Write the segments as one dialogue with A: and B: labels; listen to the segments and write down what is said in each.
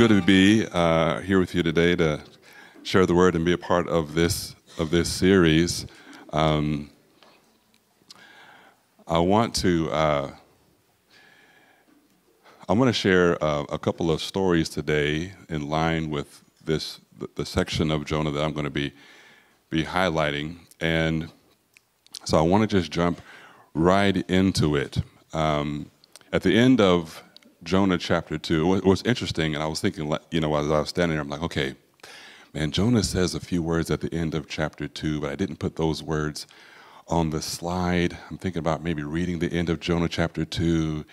A: good to be uh, here with you today to share the word and be a part of this of this series. Um, I want to uh, I want to share uh, a couple of stories today in line with this the, the section of Jonah that I'm going to be be highlighting, and so I want to just jump right into it. Um, at the end of Jonah chapter 2, it was interesting, and I was thinking, you know, as I was standing there, I'm like, okay, man, Jonah says a few words at the end of chapter 2, but I didn't put those words on the slide. I'm thinking about maybe reading the end of Jonah chapter 2,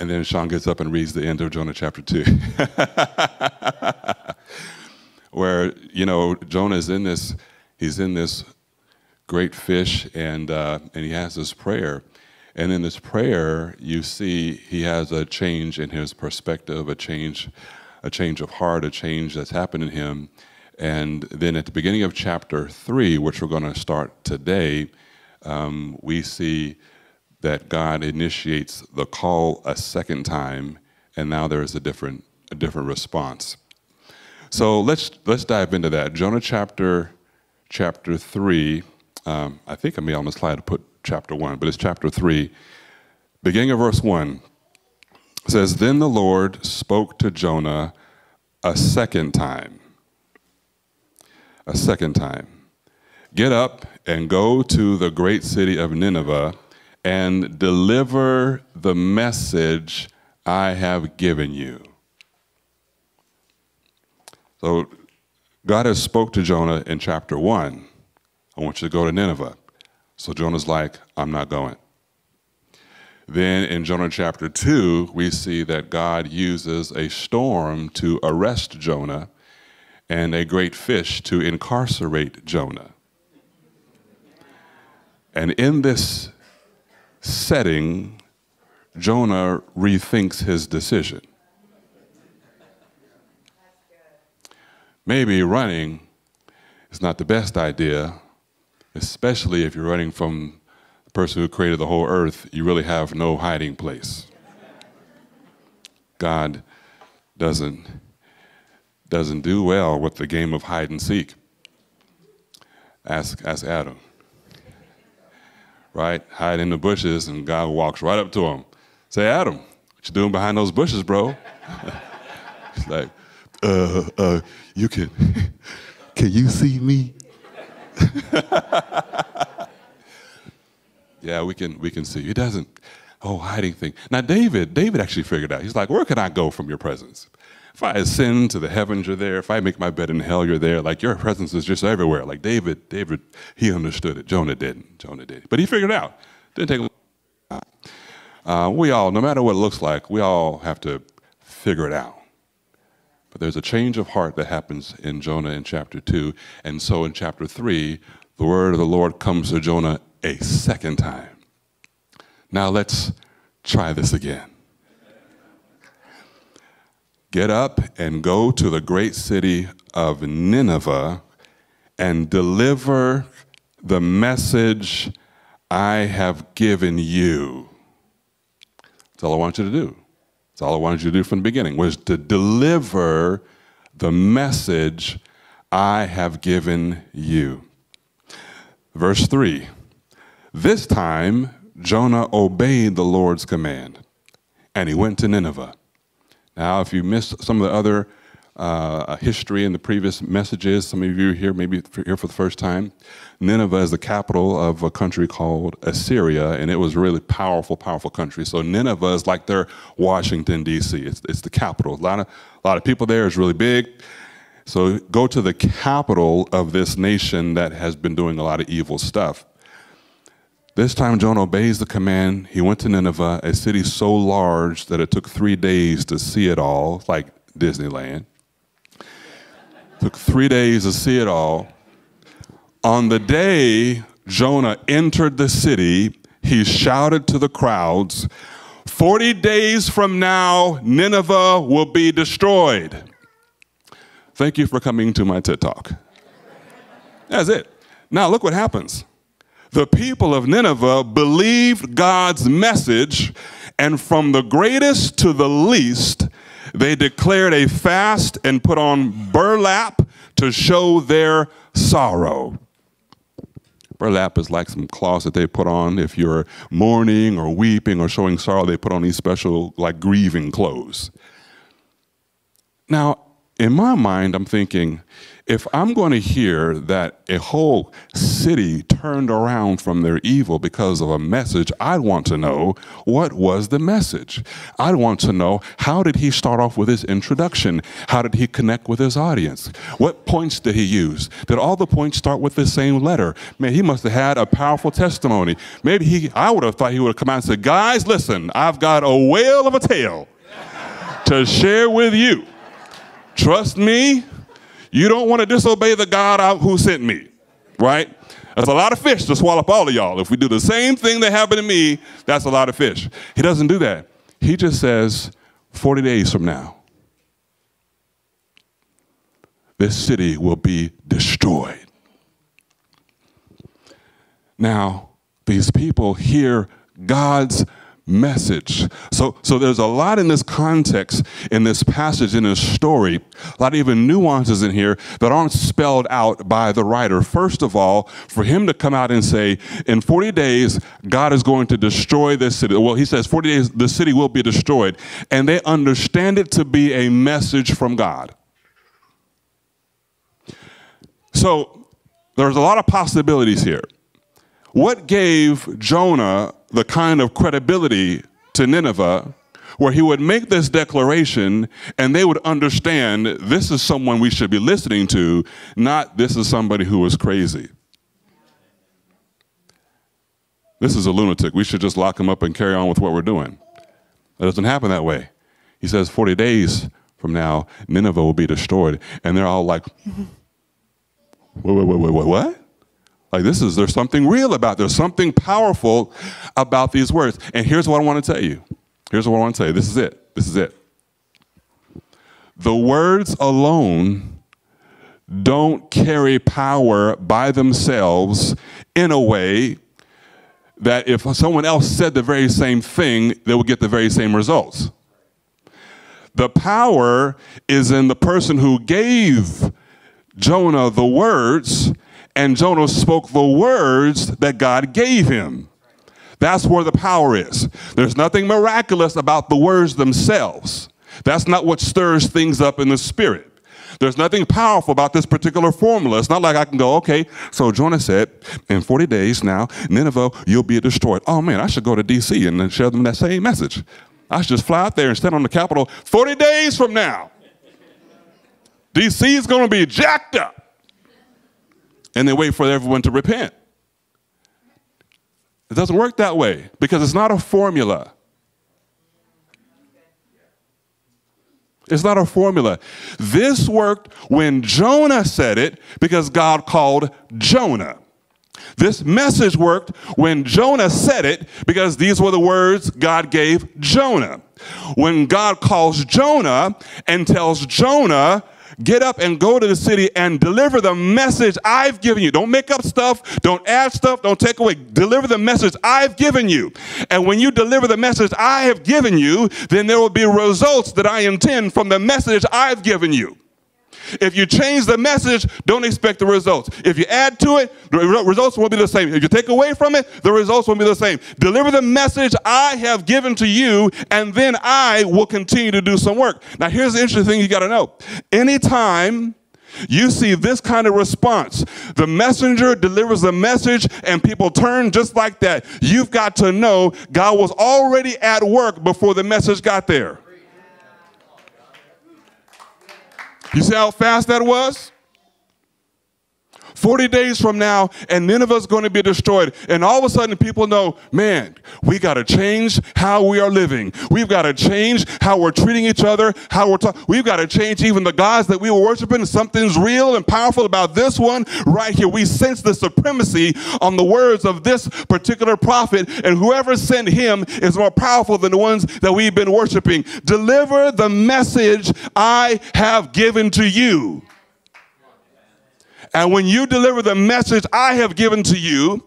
A: and then Sean gets up and reads the end of Jonah chapter 2. Where, you know, Jonah is in this, he's in this great fish, and, uh, and he has this prayer. And in this prayer, you see he has a change in his perspective, a change, a change of heart, a change that's happened in him. And then at the beginning of chapter three, which we're going to start today, um, we see that God initiates the call a second time, and now there is a different, a different response. So let's let's dive into that. Jonah chapter chapter three. Um, I think I may on the slide put chapter 1, but it's chapter 3. Beginning of verse 1 says, Then the Lord spoke to Jonah a second time. A second time. Get up and go to the great city of Nineveh and deliver the message I have given you. So God has spoke to Jonah in chapter 1. I want you to go to Nineveh. So Jonah's like, I'm not going. Then in Jonah chapter 2, we see that God uses a storm to arrest Jonah and a great fish to incarcerate Jonah. And in this setting, Jonah rethinks his decision. Maybe running is not the best idea, especially if you're running from the person who created the whole earth, you really have no hiding place. God doesn't, doesn't do well with the game of hide and seek. Ask, ask Adam. Right? Hide in the bushes, and God walks right up to him. Say, Adam, what you doing behind those bushes, bro? He's like, uh, uh, you can, can you see me? yeah, we can we can see. He doesn't. Oh, hiding thing. Now David, David actually figured out. He's like, where can I go from your presence? If I ascend to the heavens, you're there. If I make my bed in hell, you're there. Like your presence is just everywhere. Like David, David, he understood it. Jonah didn't. Jonah did. But he figured it out. Didn't take a uh, we all, no matter what it looks like, we all have to figure it out. But there's a change of heart that happens in Jonah in chapter 2. And so in chapter 3, the word of the Lord comes to Jonah a second time. Now let's try this again. Get up and go to the great city of Nineveh and deliver the message I have given you. That's all I want you to do. That's all I wanted you to do from the beginning, was to deliver the message I have given you. Verse 3 This time Jonah obeyed the Lord's command and he went to Nineveh. Now, if you missed some of the other uh, history in the previous messages. Some of you here, maybe here for the first time. Nineveh is the capital of a country called Assyria, and it was a really powerful, powerful country. So Nineveh is like their Washington D.C. It's, it's the capital. A lot of a lot of people there. It's really big. So go to the capital of this nation that has been doing a lot of evil stuff. This time, Jonah obeys the command. He went to Nineveh, a city so large that it took three days to see it all, like Disneyland. Took three days to see it all. On the day Jonah entered the city, he shouted to the crowds, 40 days from now, Nineveh will be destroyed. Thank you for coming to my TED Talk. That's it. Now, look what happens. The people of Nineveh believed God's message, and from the greatest to the least, they declared a fast and put on burlap to show their sorrow. Burlap is like some cloths that they put on if you're mourning or weeping or showing sorrow. They put on these special, like grieving clothes. Now, in my mind, I'm thinking, if I'm going to hear that a whole city turned around from their evil because of a message, I'd want to know what was the message. I'd want to know how did he start off with his introduction? How did he connect with his audience? What points did he use? Did all the points start with the same letter? Man, he must have had a powerful testimony. Maybe he, I would have thought he would have come out and said, guys, listen, I've got a whale of a tale to share with you. Trust me, you don't want to disobey the God who sent me, right? That's a lot of fish to swallow up all of y'all. If we do the same thing that happened to me, that's a lot of fish. He doesn't do that. He just says, 40 days from now, this city will be destroyed. Now, these people hear God's message. So, so there's a lot in this context, in this passage, in this story, a lot of even nuances in here that aren't spelled out by the writer. First of all, for him to come out and say, in 40 days, God is going to destroy this city. Well, he says 40 days, the city will be destroyed. And they understand it to be a message from God. So there's a lot of possibilities here. What gave Jonah the kind of credibility to Nineveh where he would make this declaration and they would understand this is someone we should be listening to, not this is somebody who is crazy. This is a lunatic. We should just lock him up and carry on with what we're doing. It doesn't happen that way. He says 40 days from now, Nineveh will be destroyed. And they're all like, wait, wait, wait, wait, wait, what? Like this is, there's something real about, there's something powerful about these words. And here's what I want to tell you. Here's what I want to tell you. This is it. This is it. The words alone don't carry power by themselves in a way that if someone else said the very same thing, they would get the very same results. The power is in the person who gave Jonah the words and Jonah spoke the words that God gave him. That's where the power is. There's nothing miraculous about the words themselves. That's not what stirs things up in the spirit. There's nothing powerful about this particular formula. It's not like I can go, okay, so Jonah said, in 40 days now, Nineveh, you'll be destroyed. Oh man, I should go to DC and then share them that same message. I should just fly out there and stand on the Capitol 40 days from now. DC is going to be jacked up and then wait for everyone to repent. It doesn't work that way because it's not a formula. It's not a formula. This worked when Jonah said it because God called Jonah. This message worked when Jonah said it because these were the words God gave Jonah. When God calls Jonah and tells Jonah, Get up and go to the city and deliver the message I've given you. Don't make up stuff. Don't add stuff. Don't take away. Deliver the message I've given you. And when you deliver the message I have given you, then there will be results that I intend from the message I've given you. If you change the message, don't expect the results. If you add to it, the results won't be the same. If you take away from it, the results won't be the same. Deliver the message I have given to you, and then I will continue to do some work. Now, here's the interesting thing you got to know. Anytime you see this kind of response. The messenger delivers the message and people turn just like that. You've got to know God was already at work before the message got there. You see how fast that was? 40 days from now, and Nineveh's going to be destroyed. And all of a sudden, people know, man, we got to change how we are living. We've got to change how we're treating each other, how we're talking. We've got to change even the gods that we were worshiping. Something's real and powerful about this one right here. We sense the supremacy on the words of this particular prophet, and whoever sent him is more powerful than the ones that we've been worshiping. Deliver the message I have given to you. And when you deliver the message I have given to you,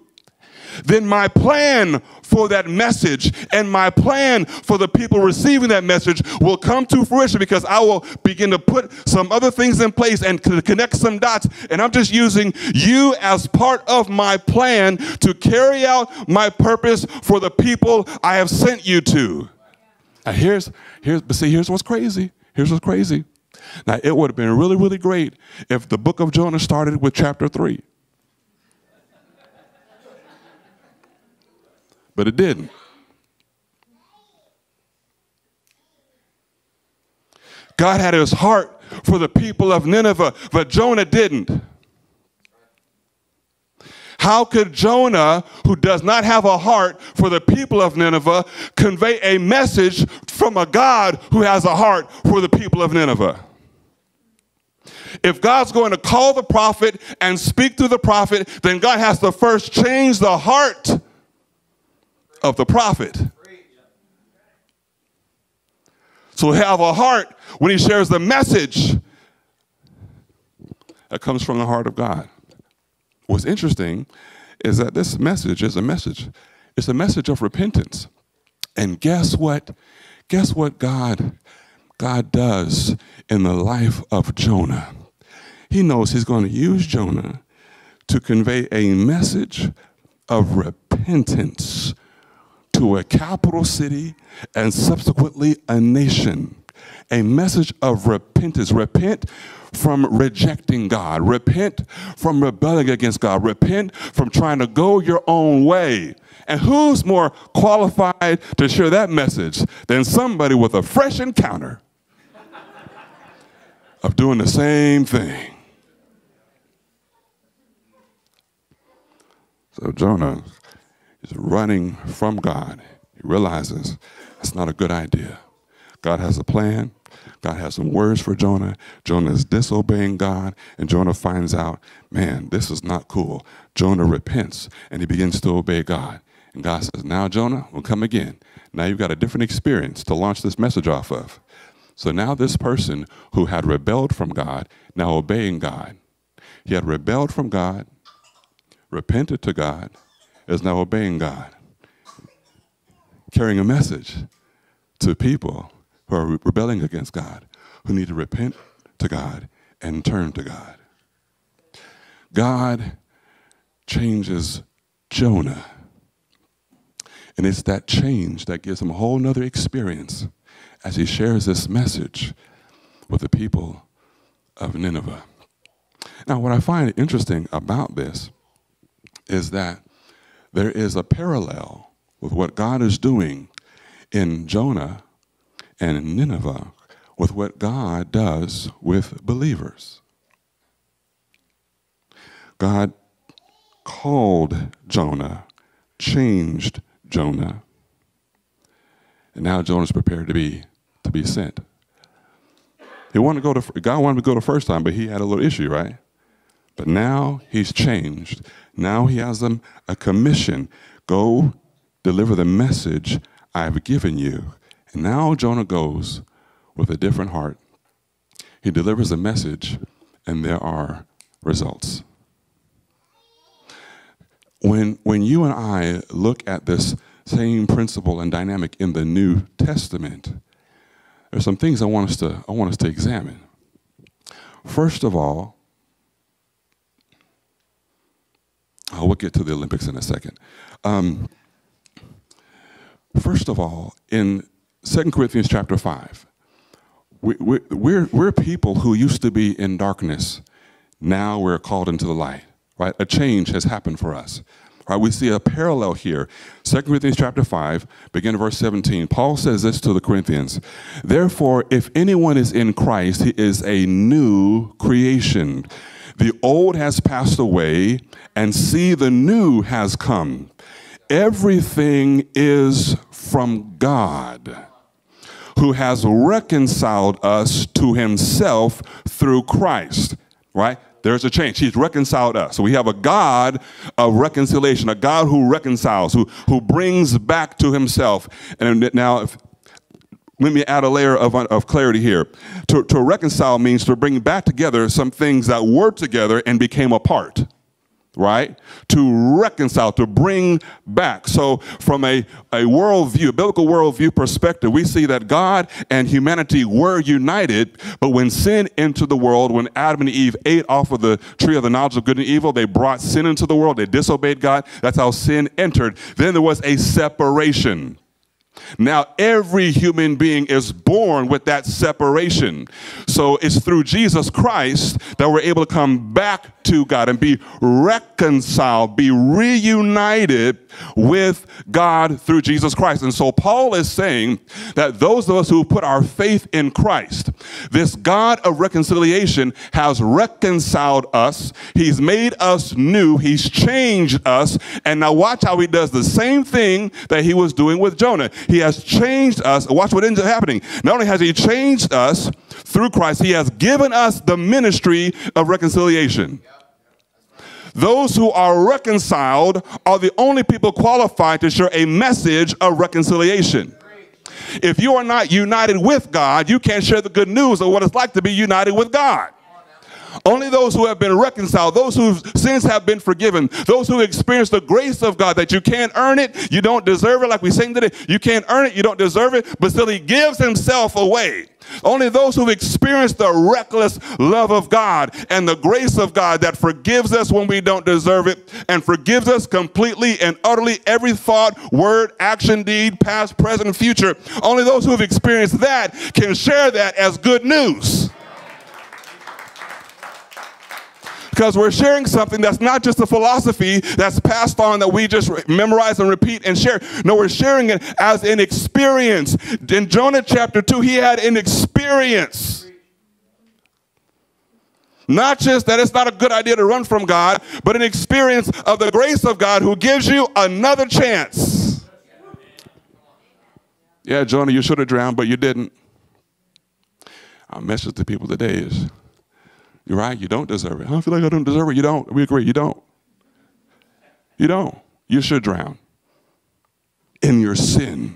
A: then my plan for that message and my plan for the people receiving that message will come to fruition because I will begin to put some other things in place and connect some dots. And I'm just using you as part of my plan to carry out my purpose for the people I have sent you to. Now here's here's but see here's what's crazy. Here's what's crazy. Now it would have been really really great if the book of Jonah started with chapter 3. But it didn't. God had his heart for the people of Nineveh, but Jonah didn't. How could Jonah, who does not have a heart for the people of Nineveh, convey a message from a God who has a heart for the people of Nineveh? If God's going to call the prophet and speak through the prophet, then God has to first change the heart of the prophet. So have a heart when he shares the message that comes from the heart of God. What's interesting is that this message is a message. It's a message of repentance. And guess what? Guess what God God does in the life of Jonah? He knows he's going to use Jonah to convey a message of repentance to a capital city and subsequently a nation. A message of repentance. Repent from rejecting God. Repent from rebelling against God. Repent from trying to go your own way. And who's more qualified to share that message than somebody with a fresh encounter of doing the same thing? So Jonah is running from God. He realizes it's not a good idea. God has a plan. God has some words for Jonah. Jonah is disobeying God, and Jonah finds out, man, this is not cool. Jonah repents and he begins to obey God. And God says, Now, Jonah, we'll come again. Now you've got a different experience to launch this message off of. So now, this person who had rebelled from God, now obeying God, he had rebelled from God, repented to God, is now obeying God, carrying a message to people who are rebelling against God, who need to repent to God and turn to God. God changes Jonah. And it's that change that gives him a whole nother experience as he shares this message with the people of Nineveh. Now, what I find interesting about this is that there is a parallel with what God is doing in Jonah and in Nineveh with what God does with believers. God called Jonah, changed Jonah, and now Jonah's prepared to be to be sent. He wanted to go to God wanted to go the first time, but he had a little issue, right? But now he's changed. Now he has them a commission. Go deliver the message I've given you. And now Jonah goes with a different heart. He delivers a message, and there are results. When, when you and I look at this same principle and dynamic in the New Testament, there's some things I want us to, I want us to examine. First of all, Oh, we'll get to the Olympics in a second. Um, first of all, in 2 Corinthians chapter 5, we, we, we're, we're people who used to be in darkness. Now we're called into the light, right? A change has happened for us. Right, we see a parallel here. 2 Corinthians chapter 5, begin verse 17. Paul says this to the Corinthians Therefore, if anyone is in Christ, he is a new creation. The old has passed away, and see, the new has come. Everything is from God, who has reconciled us to himself through Christ, right? There's a change. He's reconciled us. So we have a God of reconciliation, a God who reconciles, who, who brings back to himself. And now, if, let me add a layer of, of clarity here. To, to reconcile means to bring back together some things that were together and became apart. Right? To reconcile, to bring back. So, from a, a worldview, a biblical worldview perspective, we see that God and humanity were united, but when sin entered the world, when Adam and Eve ate off of the tree of the knowledge of good and evil, they brought sin into the world, they disobeyed God. That's how sin entered. Then there was a separation. Now, every human being is born with that separation. So it's through Jesus Christ that we're able to come back to God and be reconciled, be reunited with God through Jesus Christ. And so Paul is saying that those of us who put our faith in Christ, this God of reconciliation has reconciled us. He's made us new. He's changed us. And now watch how he does the same thing that he was doing with Jonah. He has changed us. Watch what ends up happening. Not only has he changed us through Christ, he has given us the ministry of reconciliation. Those who are reconciled are the only people qualified to share a message of reconciliation. If you are not united with God, you can't share the good news of what it's like to be united with God. Only those who have been reconciled, those whose sins have been forgiven, those who experience the grace of God that you can't earn it, you don't deserve it, like we sing today. You can't earn it, you don't deserve it, but still He gives Himself away. Only those who've experienced the reckless love of God and the grace of God that forgives us when we don't deserve it and forgives us completely and utterly every thought, word, action, deed, past, present, future. Only those who have experienced that can share that as good news. Because we're sharing something that's not just a philosophy that's passed on that we just memorize and repeat and share. No, we're sharing it as an experience. In Jonah chapter 2, he had an experience. Not just that it's not a good idea to run from God, but an experience of the grace of God who gives you another chance. Yeah, Jonah, you should have drowned, but you didn't. Our message to people today is you're right, you don't deserve it. I feel like I don't deserve it. You don't. We agree, you don't. You don't. You should drown in your sin.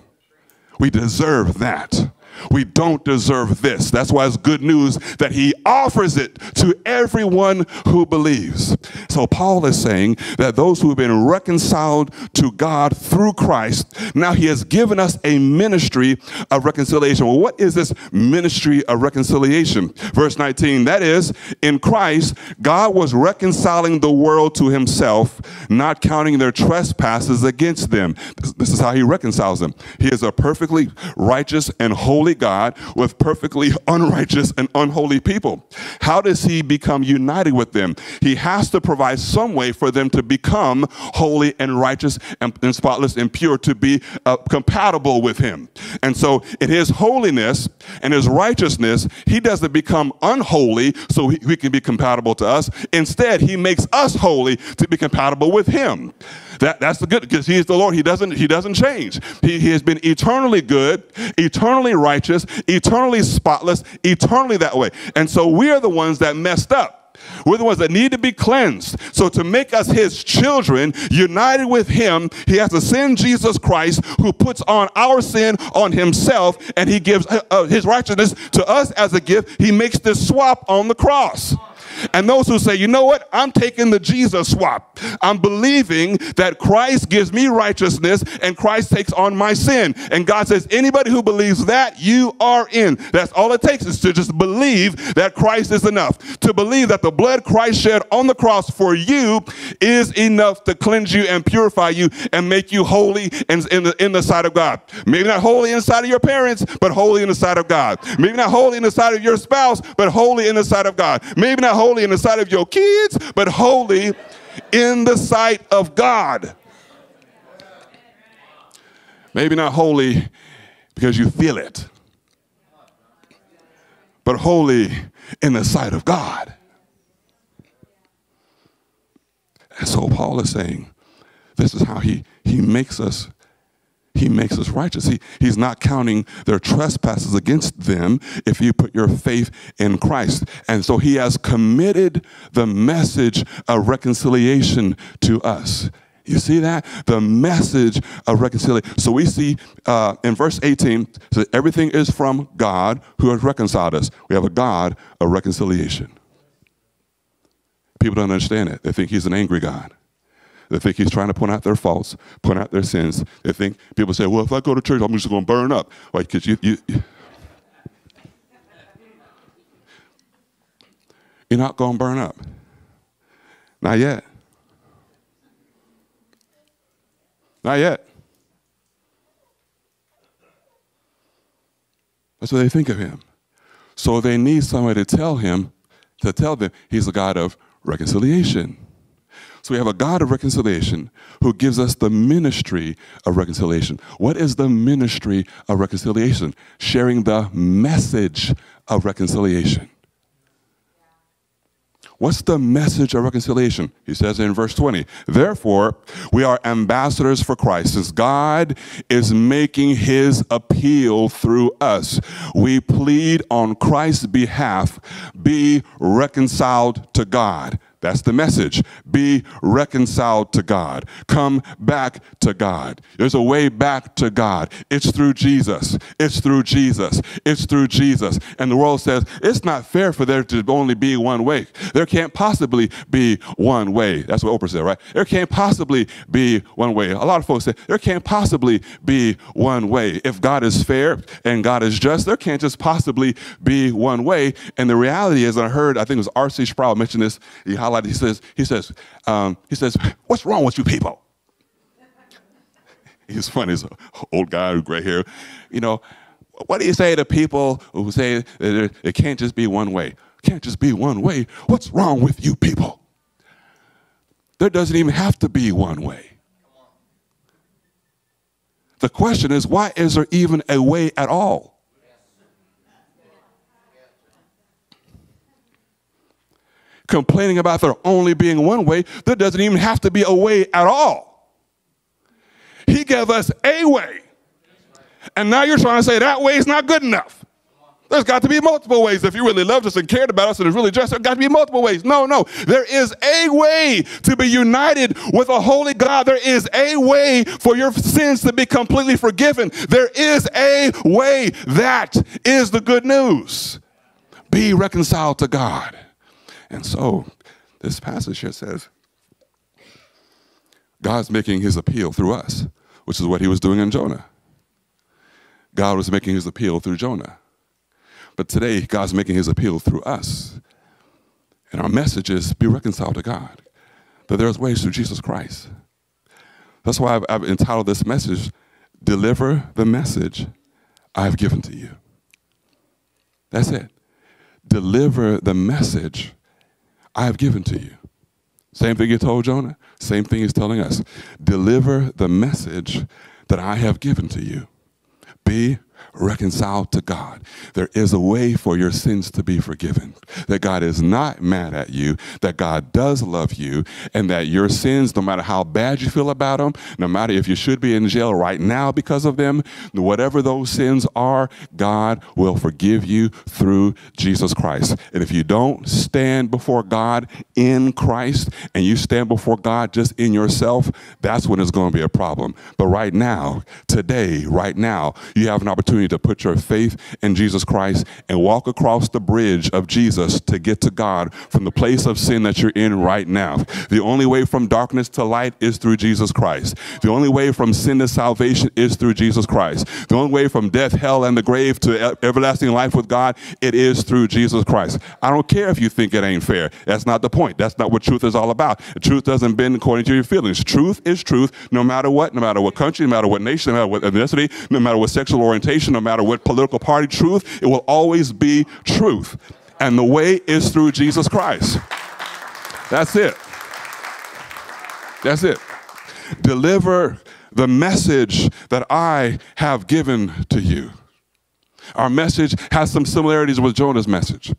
A: We deserve that. We don't deserve this. That's why it's good news that he offers it to everyone who believes. So Paul is saying that those who have been reconciled to God through Christ, now he has given us a ministry of reconciliation. Well, what is this ministry of reconciliation? Verse 19, that is, in Christ, God was reconciling the world to himself, not counting their trespasses against them. This, this is how he reconciles them. He is a perfectly righteous and holy God with perfectly unrighteous and unholy people. How does he become united with them? He has to provide some way for them to become holy and righteous and, and spotless and pure to be uh, compatible with him. And so in his holiness and his righteousness, he doesn't become unholy so he, he can be compatible to us. Instead, he makes us holy to be compatible with him. That, that's the good because he's the Lord. He doesn't, he doesn't change. He, he has been eternally good, eternally righteous, eternally spotless, eternally that way. And so we are the ones that messed up. We're the ones that need to be cleansed. So, to make us his children, united with him, he has to send Jesus Christ, who puts on our sin on himself, and he gives uh, uh his righteousness to us as a gift. He makes this swap on the cross. And those who say, you know what, I'm taking the Jesus swap. I'm believing that Christ gives me righteousness and Christ takes on my sin. And God says, anybody who believes that, you are in. That's all it takes is to just believe that Christ is enough. To believe that the blood Christ shed on the cross for you is enough to cleanse you and purify you and make you holy in, in, the, in the sight of God. Maybe not holy in the sight of your parents, but holy in the sight of God. Maybe not holy in the sight of your spouse, but holy in the sight of God. Maybe not holy in the sight of your kids, but holy in the sight of God. Maybe not holy because you feel it, but holy in the sight of God. And so Paul is saying, this is how he, he makes us he makes us righteous. He, he's not counting their trespasses against them if you put your faith in Christ. And so he has committed the message of reconciliation to us. You see that? The message of reconciliation. So we see uh, in verse 18, so everything is from God who has reconciled us. We have a God of reconciliation. people don't understand it. They think he's an angry God. They think he's trying to point out their faults, point out their sins. They think people say, well, if I go to church, I'm just going to burn up. Like, because you, you, you're not going to burn up. Not yet. Not yet. That's what they think of him. So they need somebody to tell him, to tell them he's a God of reconciliation. So we have a God of reconciliation who gives us the ministry of reconciliation. What is the ministry of reconciliation? Sharing the message of reconciliation. What's the message of reconciliation? He says in verse 20, Therefore, we are ambassadors for Christ. As God is making his appeal through us, we plead on Christ's behalf be reconciled to God. That's the message. Be reconciled to God. Come back to God. There's a way back to God. It's through Jesus. It's through Jesus. It's through Jesus. And the world says it's not fair for there to only be one way. There can't possibly be one way. That's what Oprah said, right? There can't possibly be one way. A lot of folks say there can't possibly be one way. If God is fair and God is just, there can't just possibly be one way. And the reality is, I heard, I think it was R.C. Sproul mentioned this. He highlighted, he says, he says, um, he says, what's wrong with you people? He's funny, he's an old guy with gray hair. You know, what do you say to people who say it can't just be one way? Can't just be one way. What's wrong with you people? There doesn't even have to be one way. The question is, why is there even a way at all? Complaining about there only being one way, there doesn't even have to be a way at all. He gave us a way. And now you're trying to say that way is not good enough. There's got to be multiple ways. If you really loved us and cared about us and it's really just, there's got to be multiple ways. No, no. There is a way to be united with a holy God. There is a way for your sins to be completely forgiven. There is a way. That is the good news. Be reconciled to God. And so this passage here says God's making his appeal through us, which is what he was doing in Jonah. God was making his appeal through Jonah. But today, God's making his appeal through us. And our message is be reconciled to God, that there's ways through Jesus Christ. That's why I've, I've entitled this message, Deliver the Message I've Given to You. That's it. Deliver the message I have given to you. Same thing he told Jonah, same thing he's telling us. Deliver the message that I have given to you. Be reconciled to God. There is a way for your sins to be forgiven. That God is not mad at you, that God does love you, and that your sins, no matter how bad you feel about them, no matter if you should be in jail right now because of them, whatever those sins are, God will forgive you through Jesus Christ. And if you don't stand before God in Christ and you stand before God just in yourself, that's when it's going to be a problem. But right now, today, right now, you have an opportunity opportunity to put your faith in Jesus Christ and walk across the bridge of Jesus to get to God from the place of sin that you're in right now. The only way from darkness to light is through Jesus Christ. The only way from sin to salvation is through Jesus Christ. The only way from death, hell, and the grave to everlasting life with God, it is through Jesus Christ. I don't care if you think it ain't fair. That's not the point. That's not what truth is all about. Truth doesn't bend according to your feelings. Truth is truth no matter what, no matter what country, no matter what nation, no matter what ethnicity, no matter what sexual orientation, no matter what political party, truth, it will always be truth. And the way is through Jesus Christ. That's it. That's it. Deliver the message that I have given to you. Our message has some similarities with Jonah's message.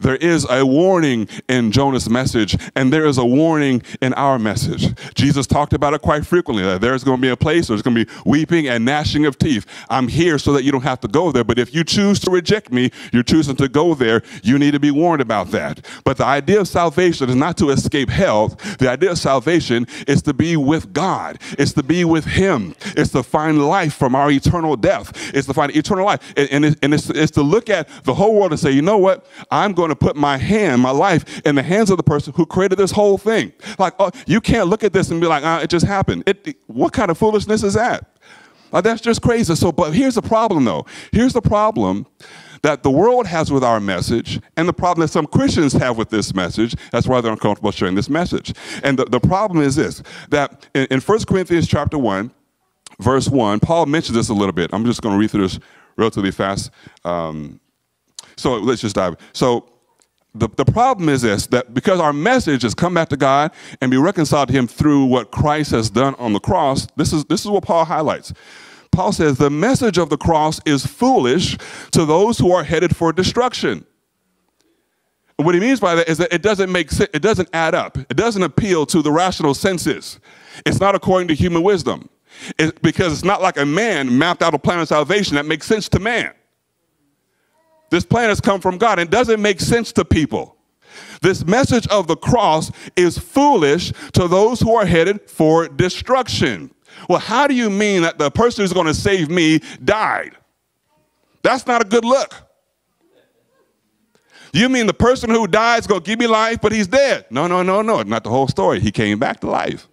A: There is a warning in Jonah's message, and there is a warning in our message. Jesus talked about it quite frequently that there's going to be a place where there's going to be weeping and gnashing of teeth. I'm here so that you don't have to go there, but if you choose to reject me, you're choosing to go there, you need to be warned about that. But the idea of salvation is not to escape hell. The idea of salvation is to be with God, it's to be with Him, it's to find life from our eternal death, it's to find eternal life. And, and, it, and it's, it's to look at the whole world and say, you know what? I'm going to put my hand, my life, in the hands of the person who created this whole thing. Like, oh, you can't look at this and be like, ah, it just happened. It, what kind of foolishness is that? Like, that's just crazy. So, but here's the problem, though. Here's the problem that the world has with our message and the problem that some Christians have with this message. That's why they're uncomfortable sharing this message. And the, the problem is this that in, in 1 Corinthians chapter 1, verse 1, Paul mentions this a little bit. I'm just going to read through this relatively fast. Um, so let's just dive. So the, the problem is this that because our message is come back to God and be reconciled to Him through what Christ has done on the cross, this is, this is what Paul highlights. Paul says the message of the cross is foolish to those who are headed for destruction. what he means by that is that it doesn't make sense, it doesn't add up. It doesn't appeal to the rational senses. It's not according to human wisdom. Because it's not like a man mapped out a plan of salvation that makes sense to man. This plan has come from God and doesn't make sense to people. This message of the cross is foolish to those who are headed for destruction. Well, how do you mean that the person who's going to save me died? That's not a good look. You mean the person who died is going to give me life, but he's dead? No, no, no, no. Not the whole story. He came back to life.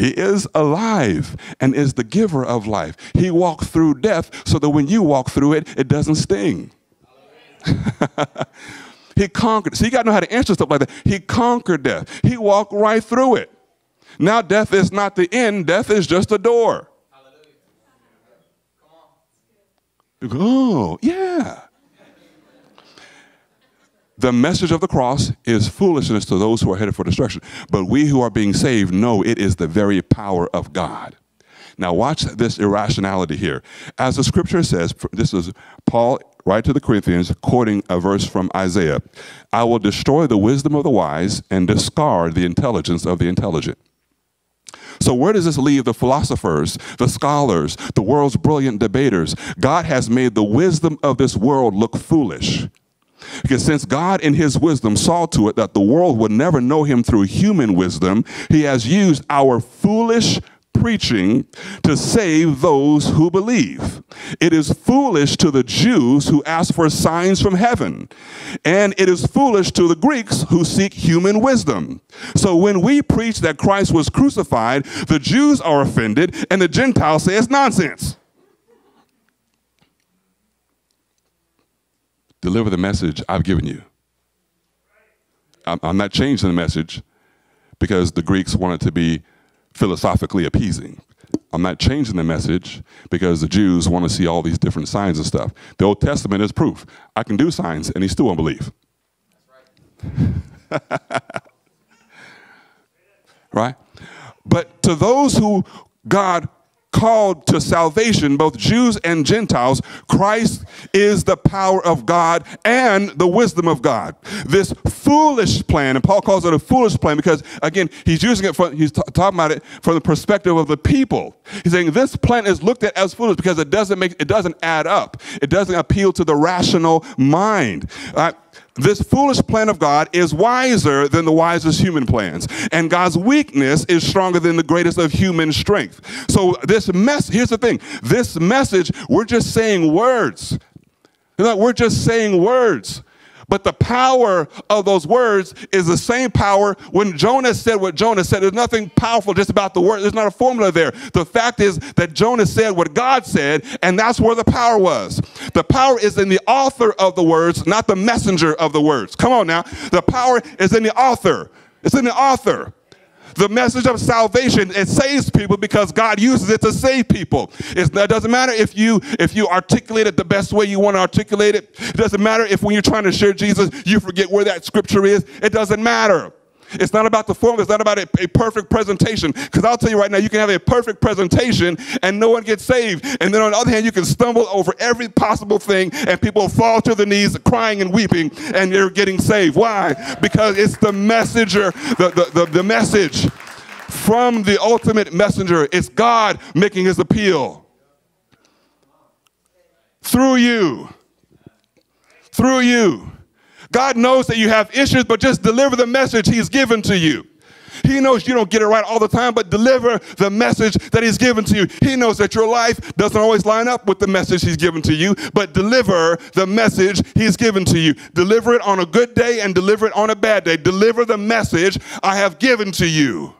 A: He is alive and is the giver of life. He walked through death so that when you walk through it, it doesn't sting. he conquered. So you got to know how to answer stuff like that. He conquered death. He walked right through it. Now, death is not the end, death is just a door. Oh, yeah. The message of the cross is foolishness to those who are headed for destruction. But we who are being saved know it is the very power of God. Now, watch this irrationality here. As the scripture says, this is Paul, right to the Corinthians, quoting a verse from Isaiah I will destroy the wisdom of the wise and discard the intelligence of the intelligent. So, where does this leave the philosophers, the scholars, the world's brilliant debaters? God has made the wisdom of this world look foolish. Because since God, in his wisdom, saw to it that the world would never know him through human wisdom, he has used our foolish preaching to save those who believe. It is foolish to the Jews who ask for signs from heaven, and it is foolish to the Greeks who seek human wisdom. So when we preach that Christ was crucified, the Jews are offended, and the Gentiles say it's nonsense. Deliver the message I've given you. I'm not changing the message because the Greeks wanted to be philosophically appeasing. I'm not changing the message because the Jews want to see all these different signs and stuff. The Old Testament is proof. I can do signs and he still won't believe. Right. right? But to those who God called to salvation, both Jews and Gentiles, Christ is the power of God and the wisdom of God. This foolish plan, and Paul calls it a foolish plan because, again, he's using it for, he's talking about it from the perspective of the people. He's saying this plan is looked at as foolish because it doesn't make, it doesn't add up. It doesn't appeal to the rational mind. Uh, this foolish plan of God is wiser than the wisest human plans, and God's weakness is stronger than the greatest of human strength. So, this mess, here's the thing this message, we're just saying words. We're just saying words. But the power of those words is the same power when Jonah said what Jonah said. There's nothing powerful just about the word. There's not a formula there. The fact is that Jonah said what God said, and that's where the power was. The power is in the author of the words, not the messenger of the words. Come on now. The power is in the author. It's in the author. The message of salvation, it saves people because God uses it to save people. It's, it doesn't matter if you if you articulate it the best way you want to articulate it. It doesn't matter if when you're trying to share Jesus, you forget where that scripture is. It doesn't matter. It's not about the form. It's not about a, a perfect presentation. Because I'll tell you right now, you can have a perfect presentation and no one gets saved. And then on the other hand, you can stumble over every possible thing and people fall to their knees crying and weeping and they're getting saved. Why? Because it's the messenger, the, the, the, the message from the ultimate messenger. It's God making his appeal through you. Through you. God knows that you have issues, but just deliver the message He's given to you. He knows you don't get it right all the time, but deliver the message that He's given to you. He knows that your life doesn't always line up with the message He's given to you, but deliver the message He's given to you. Deliver it on a good day and deliver it on a bad day. Deliver the message I have given to you.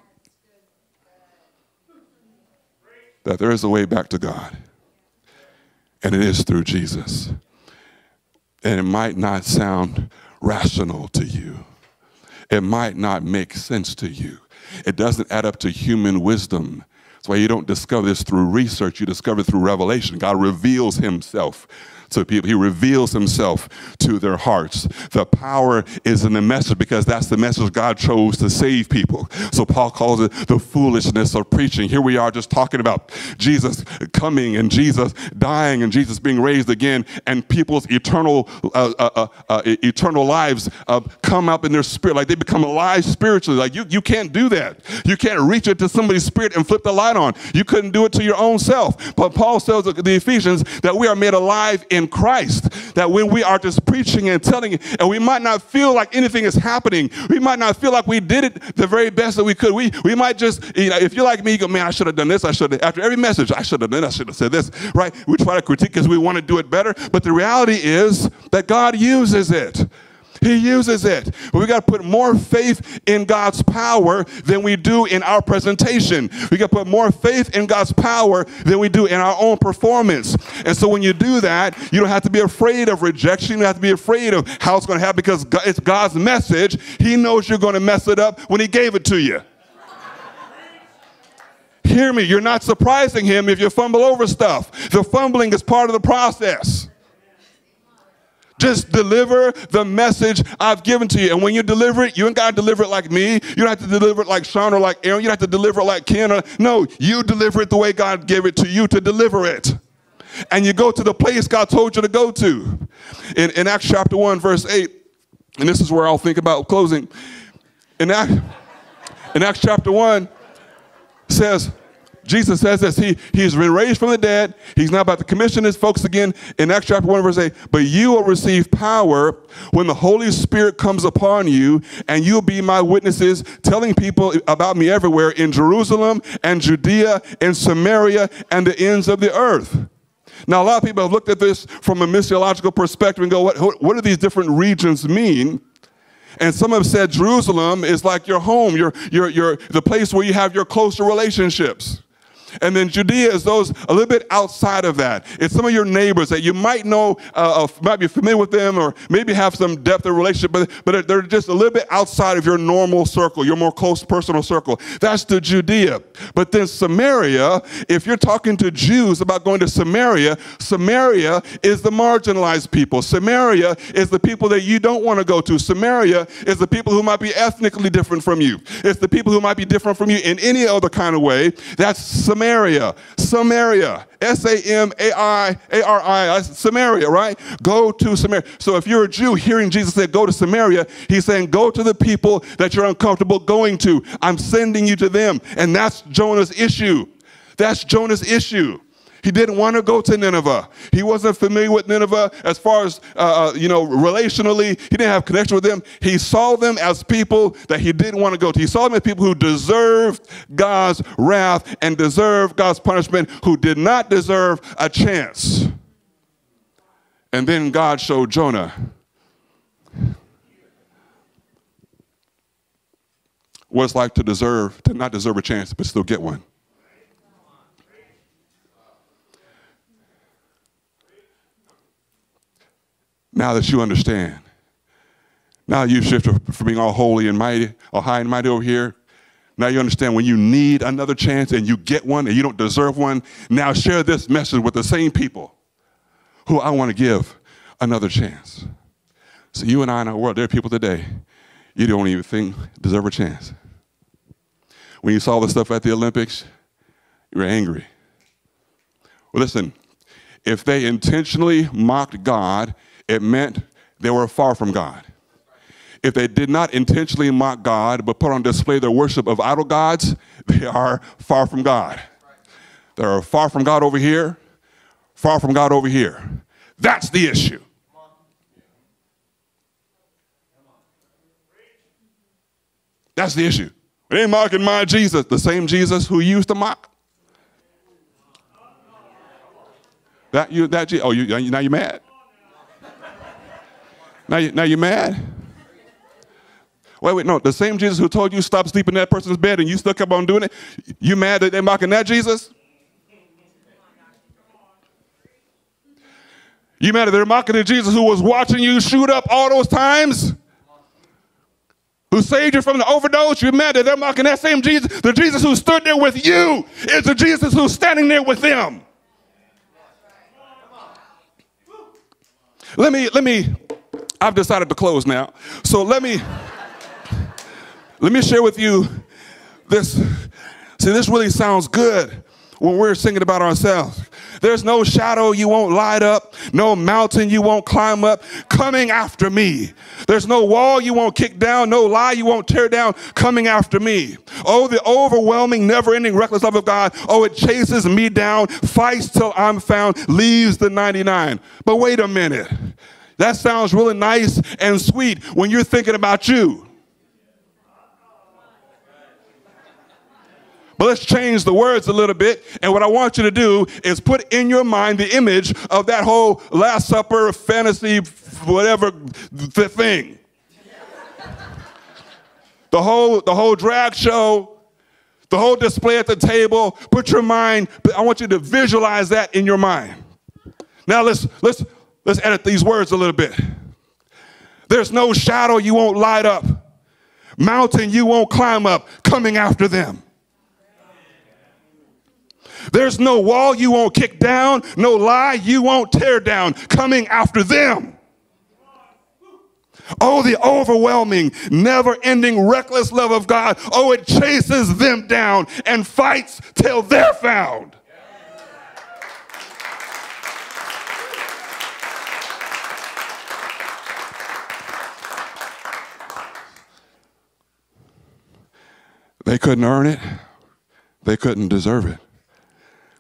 A: That there is a way back to God, and it is through Jesus. And it might not sound rational to you it might not make sense to you. It doesn't add up to human wisdom. That's why you don't discover this through research, you discover it through revelation. God reveals himself to people. He reveals himself to their hearts. The power is in the message because that's the message God chose to save people. So Paul calls it the foolishness of preaching. Here we are just talking about Jesus coming and Jesus dying and Jesus being raised again and people's eternal uh, uh, uh, uh eternal lives uh, come up in their spirit like they become alive spiritually. Like you, you can't do that. You can't reach into somebody's spirit and flip the light on. You couldn't do it to your own self. But Paul tells the Ephesians that we are made alive in in Christ. That when we are just preaching and telling, and we might not feel like anything is happening, we might not feel like we did it the very best that we could. We, we might just, you know, if you're like me, you go, man, I should have done this. I should have, after every message, I should have done, I should have said this, right? We try to critique because we want to do it better. But the reality is that God uses it. He uses it. But we got to put more faith in God's power than we do in our presentation. We got to put more faith in God's power than we do in our own performance. And so when you do that, you don't have to be afraid of rejection. You don't have to be afraid of how it's going to happen because it's God's message. He knows you're going to mess it up when He gave it to you. Hear me, you're not surprising Him if you fumble over stuff. The fumbling is part of the process. Just deliver the message I've given to you. And when you deliver it, you ain't got to deliver it like me. You don't have to deliver it like Sean or like Aaron. You don't have to deliver it like Ken. Or, no, you deliver it the way God gave it to you to deliver it. And you go to the place God told you to go to. In, in Acts chapter 1, verse 8, and this is where I'll think about closing. In Acts, in Acts chapter 1, says, Jesus says this. He, he's been raised from the dead. He's now about to commission his folks again in Acts chapter 1, verse 8. But you will receive power when the Holy Spirit comes upon you, and you'll be my witnesses, telling people about me everywhere in Jerusalem and Judea and Samaria and the ends of the earth. Now, a lot of people have looked at this from a missiological perspective and go, what, what do these different regions mean? And some have said Jerusalem is like your home, your, your, your, the place where you have your closer relationships. And then Judea is those a little bit outside of that. It's some of your neighbors that you might know, uh, might be familiar with them, or maybe have some depth of relationship, but, but they're just a little bit outside of your normal circle, your more close personal circle. That's the Judea. But then Samaria, if you're talking to Jews about going to Samaria, Samaria is the marginalized people. Samaria is the people that you don't want to go to. Samaria is the people who might be ethnically different from you. It's the people who might be different from you in any other kind of way. That's Samaria. Samaria. Samaria. S A M A I A R I. Samaria, right? Go to Samaria. So if you're a Jew hearing Jesus say, go to Samaria, he's saying, go to the people that you're uncomfortable going to. I'm sending you to them. And that's Jonah's issue. That's Jonah's issue. He didn't want to go to Nineveh. He wasn't familiar with Nineveh as far as, uh, uh, you know, relationally. He didn't have connection with them. He saw them as people that he didn't want to go to. He saw them as people who deserved God's wrath and deserved God's punishment, who did not deserve a chance. And then God showed Jonah what it's like to deserve, to not deserve a chance, but still get one. Now that you understand, now you shift from being all holy and mighty, all high and mighty over here. Now you understand when you need another chance and you get one and you don't deserve one. Now share this message with the same people who I want to give another chance. So you and I in our world, there are people today you don't even think deserve a chance. When you saw the stuff at the Olympics, you were angry. Well, listen, if they intentionally mocked God it meant they were far from God. If they did not intentionally mock God but put on display their worship of idol gods, they are far from God. They are far from God over here, far from God over here. That's the issue. That's the issue. They mocking my Jesus, the same Jesus who used to mock. That you that oh you now you mad? Now you now you mad? Wait, wait, no. The same Jesus who told you stop sleeping in that person's bed and you still kept on doing it. You mad that they're mocking that Jesus? You mad that they're mocking the Jesus who was watching you shoot up all those times? Who saved you from the overdose? You mad that they're mocking that same Jesus? The Jesus who stood there with you is the Jesus who's standing there with them. Let me, let me, I've decided to close now. So let me, let me share with you this. See, this really sounds good when we're singing about ourselves. There's no shadow you won't light up, no mountain you won't climb up, coming after me. There's no wall you won't kick down, no lie you won't tear down, coming after me. Oh, the overwhelming, never ending, reckless love of God. Oh, it chases me down, fights till I'm found, leaves the 99. But wait a minute. That sounds really nice and sweet when you're thinking about you. But let's change the words a little bit. And what I want you to do is put in your mind the image of that whole Last Supper fantasy, whatever the thing. the whole, the whole drag show, the whole display at the table. Put your mind, I want you to visualize that in your mind. Now let's let's let's edit these words a little bit. There's no shadow you won't light up, mountain you won't climb up, coming after them. There's no wall you won't kick down, no lie you won't tear down coming after them. Oh, the overwhelming, never ending, reckless love of God. Oh, it chases them down and fights till they're found. They couldn't earn it, they couldn't deserve it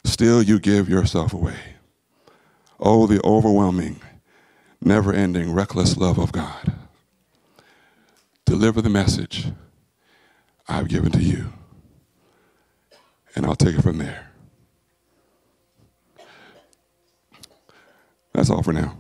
A: still you give yourself away. Oh, the overwhelming, never ending, reckless love of God. Deliver the message I've given to you, and I'll take it from there. That's all for now.